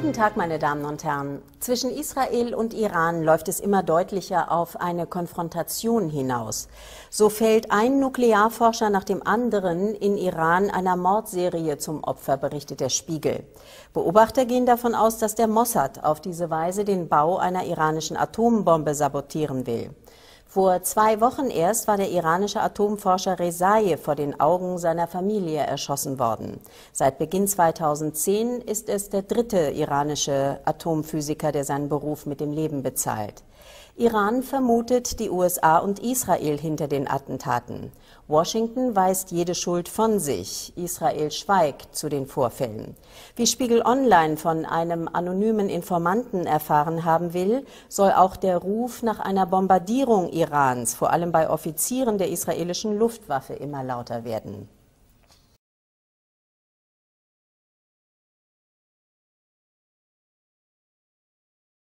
Guten Tag, meine Damen und Herren. Zwischen Israel und Iran läuft es immer deutlicher auf eine Konfrontation hinaus. So fällt ein Nuklearforscher nach dem anderen in Iran einer Mordserie zum Opfer, berichtet der Spiegel. Beobachter gehen davon aus, dass der Mossad auf diese Weise den Bau einer iranischen Atombombe sabotieren will. Vor zwei Wochen erst war der iranische Atomforscher Rezaie vor den Augen seiner Familie erschossen worden. Seit Beginn 2010 ist es der dritte iranische Atomphysiker, der seinen Beruf mit dem Leben bezahlt. Iran vermutet die USA und Israel hinter den Attentaten. Washington weist jede Schuld von sich. Israel schweigt zu den Vorfällen. Wie Spiegel Online von einem anonymen Informanten erfahren haben will, soll auch der Ruf nach einer Bombardierung Irans, vor allem bei Offizieren der israelischen Luftwaffe, immer lauter werden.